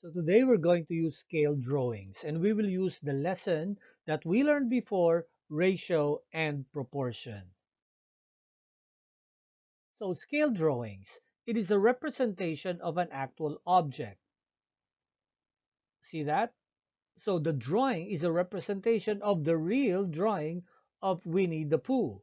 So today we're going to use scale drawings and we will use the lesson that we learned before, ratio and proportion. So scale drawings, it is a representation of an actual object. See that? So the drawing is a representation of the real drawing of Winnie the Pooh.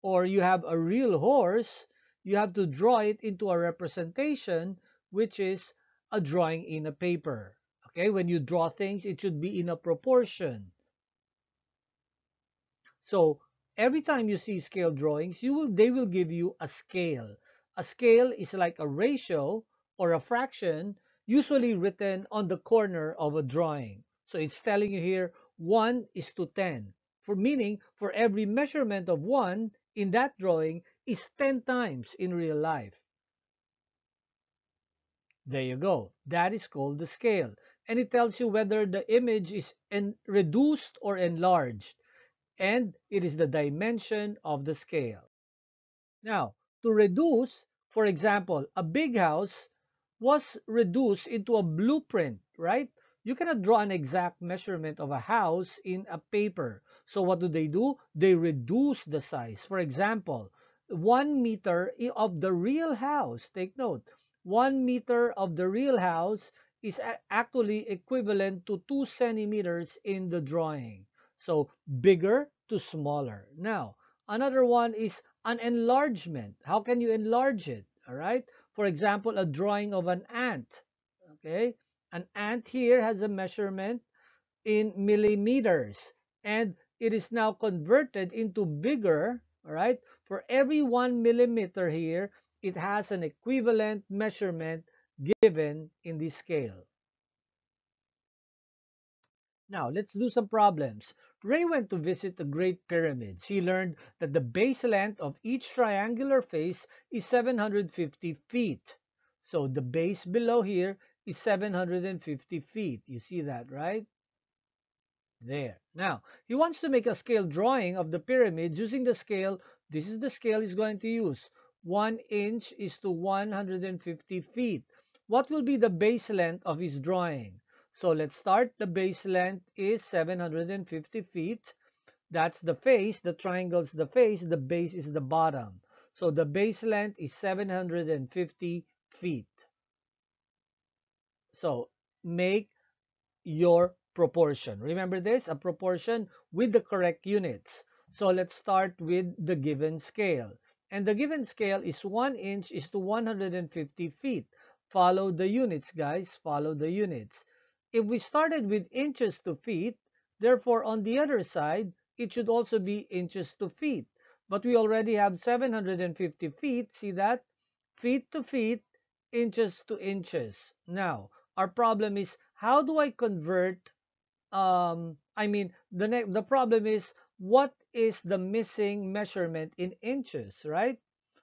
Or you have a real horse, you have to draw it into a representation which is a drawing in a paper. Okay, when you draw things, it should be in a proportion. So every time you see scale drawings, you will they will give you a scale. A scale is like a ratio or a fraction usually written on the corner of a drawing. So it's telling you here 1 is to 10. For meaning for every measurement of 1 in that drawing is 10 times in real life. There you go. That is called the scale. And it tells you whether the image is reduced or enlarged. And it is the dimension of the scale. Now, to reduce, for example, a big house was reduced into a blueprint, right? You cannot draw an exact measurement of a house in a paper. So what do they do? They reduce the size. For example, one meter of the real house, take note, one meter of the real house is actually equivalent to two centimeters in the drawing. So bigger to smaller. Now, another one is an enlargement. How can you enlarge it? All right. For example, a drawing of an ant. Okay. An ant here has a measurement in millimeters and it is now converted into bigger. All right. For every one millimeter here, it has an equivalent measurement given in this scale. Now, let's do some problems. Ray went to visit the Great Pyramids. He learned that the base length of each triangular face is 750 feet. So the base below here is 750 feet. You see that, right? There. Now, he wants to make a scale drawing of the pyramids using the scale. This is the scale he's going to use. 1 inch is to 150 feet. What will be the base length of his drawing? So let's start. The base length is 750 feet. That's the face. The triangle's the face. The base is the bottom. So the base length is 750 feet. So make your proportion. Remember this? A proportion with the correct units. So let's start with the given scale. And the given scale is 1 inch is to 150 feet. Follow the units, guys. Follow the units. If we started with inches to feet, therefore on the other side, it should also be inches to feet. But we already have 750 feet. See that? Feet to feet, inches to inches. Now, our problem is how do I convert um, I mean, the, the problem is what is the missing measurement in inches, right?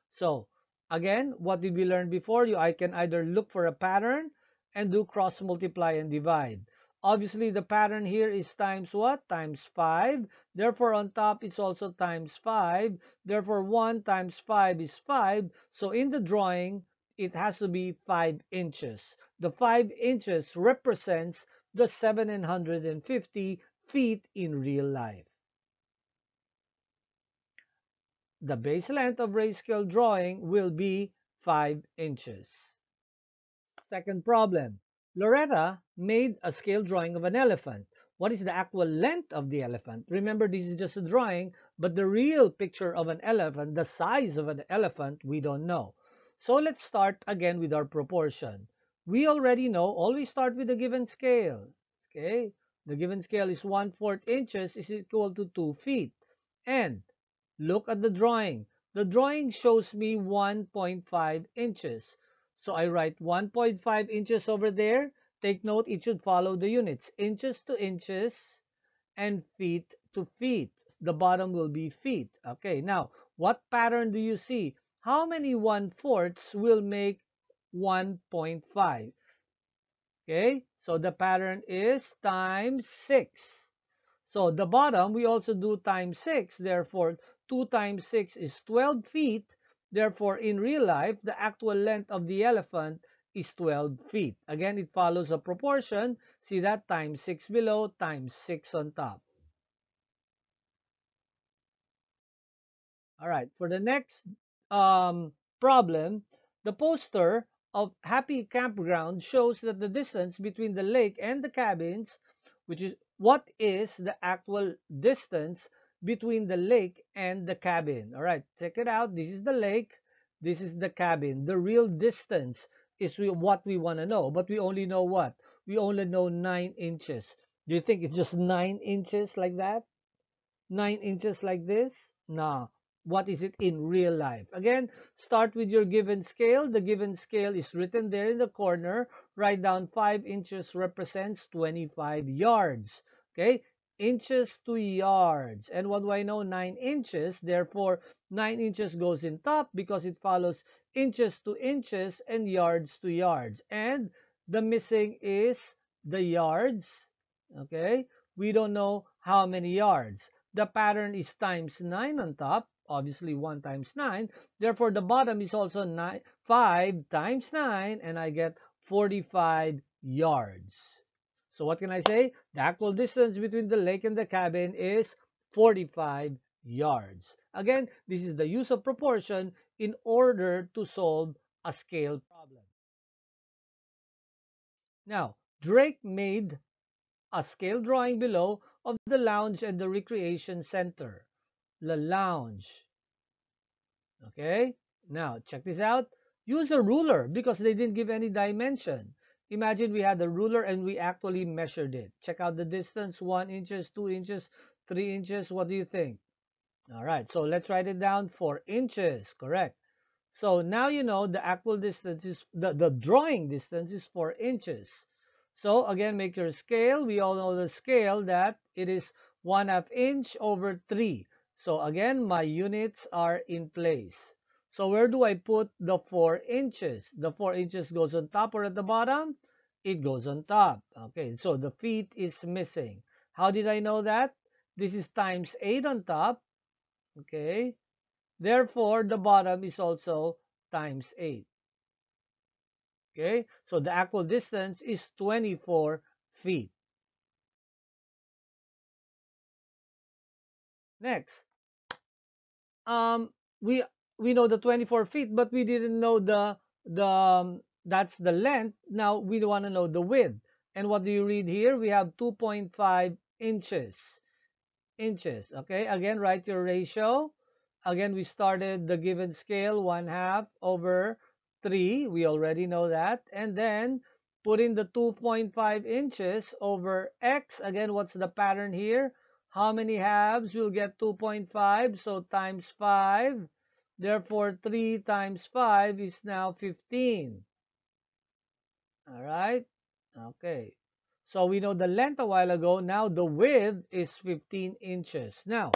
So again, what did we learn before? You, I can either look for a pattern and do cross multiply and divide. Obviously, the pattern here is times what? Times 5. Therefore, on top, it's also times 5. Therefore, 1 times 5 is 5. So in the drawing, it has to be 5 inches. The 5 inches represents the 750 feet in real life. The base length of Ray's scale drawing will be 5 inches. Second problem. Loretta made a scale drawing of an elephant. What is the actual length of the elephant? Remember, this is just a drawing, but the real picture of an elephant, the size of an elephant, we don't know. So let's start again with our proportion. We already know, always start with the given scale. Okay, the given scale is 1 4 inches is equal to 2 feet. And Look at the drawing. The drawing shows me 1.5 inches. So I write 1.5 inches over there. Take note, it should follow the units. Inches to inches and feet to feet. The bottom will be feet. Okay, now, what pattern do you see? How many 1 fourths will make 1.5? Okay, so the pattern is times 6. So the bottom, we also do times 6. Therefore, 2 times 6 is 12 feet. Therefore, in real life, the actual length of the elephant is 12 feet. Again, it follows a proportion. See that? Times 6 below, times 6 on top. All right, for the next um, problem, the poster of Happy Campground shows that the distance between the lake and the cabins, which is what is the actual distance between the lake and the cabin. All right, check it out. This is the lake. This is the cabin. The real distance is what we want to know, but we only know what? We only know 9 inches. Do you think it's just 9 inches like that? 9 inches like this? No what is it in real life. Again, start with your given scale. The given scale is written there in the corner. Write down 5 inches represents 25 yards. Okay, inches to yards. And what do I know? 9 inches. Therefore, 9 inches goes in top because it follows inches to inches and yards to yards. And the missing is the yards. Okay, we don't know how many yards. The pattern is times 9 on top obviously 1 times 9. Therefore, the bottom is also 9, 5 times 9, and I get 45 yards. So what can I say? The actual distance between the lake and the cabin is 45 yards. Again, this is the use of proportion in order to solve a scale problem. Now, Drake made a scale drawing below of the lounge and the recreation center the lounge. Okay, now check this out. Use a ruler because they didn't give any dimension. Imagine we had a ruler and we actually measured it. Check out the distance, 1 inches, 2 inches, 3 inches. What do you think? All right, so let's write it down 4 inches, correct. So now you know the actual distance is, the, the drawing distance is 4 inches. So again, make your scale. We all know the scale that it is 1 half inch over 3. So again, my units are in place. So where do I put the 4 inches? The 4 inches goes on top or at the bottom? It goes on top. Okay, so the feet is missing. How did I know that? This is times 8 on top. Okay, therefore the bottom is also times 8. Okay, so the actual distance is 24 feet. Next, um, we we know the 24 feet, but we didn't know the the um, that's the length. Now we want to know the width. And what do you read here? We have 2.5 inches. Inches. Okay. Again, write your ratio. Again, we started the given scale 1 half over 3. We already know that. And then put in the 2.5 inches over x. Again, what's the pattern here? How many halves? You'll get 2.5, so times 5. Therefore, 3 times 5 is now 15. All right? Okay. So we know the length a while ago. Now the width is 15 inches. Now,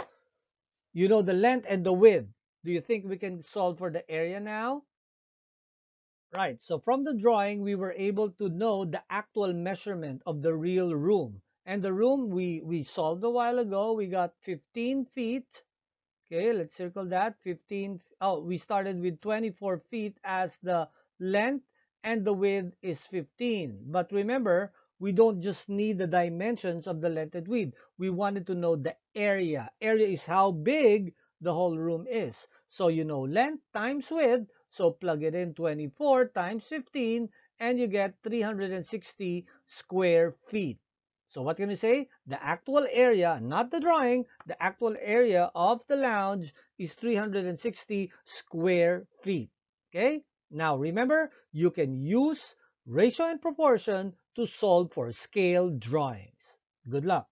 you know the length and the width. Do you think we can solve for the area now? Right. So from the drawing, we were able to know the actual measurement of the real room. And the room we, we solved a while ago, we got 15 feet. Okay, let's circle that. 15, oh, we started with 24 feet as the length and the width is 15. But remember, we don't just need the dimensions of the length and width. We wanted to know the area. Area is how big the whole room is. So you know length times width. So plug it in 24 times 15 and you get 360 square feet. So what can we say? The actual area, not the drawing, the actual area of the lounge is 360 square feet. Okay? Now remember, you can use ratio and proportion to solve for scale drawings. Good luck.